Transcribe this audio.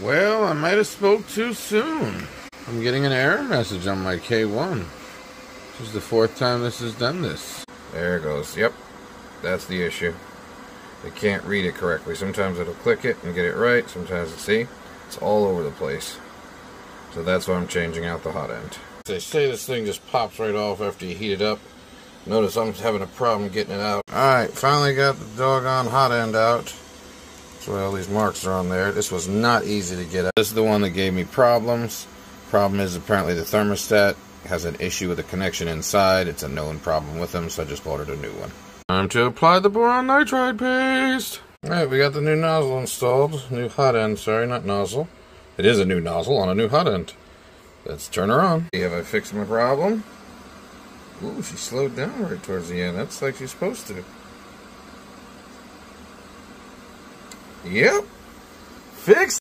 Well, I might have spoke too soon. I'm getting an error message on my K1. This is the fourth time this has done this. There it goes. Yep. That's the issue. They can't read it correctly. Sometimes it'll click it and get it right. Sometimes it see. It's all over the place. So that's why I'm changing out the hot end. They say this thing just pops right off after you heat it up. Notice I'm having a problem getting it out. Alright, finally got the doggone hot end out. Why all these marks are on there. This was not easy to get out. This is the one that gave me problems. Problem is apparently the thermostat has an issue with the connection inside. It's a known problem with them, so I just ordered a new one. Time to apply the boron nitride paste. Alright, we got the new nozzle installed. New hot end, sorry, not nozzle. It is a new nozzle on a new hot end. Let's turn her on. Have I fixed my problem? Ooh, she slowed down right towards the end. That's like she's supposed to. Yep. Fixed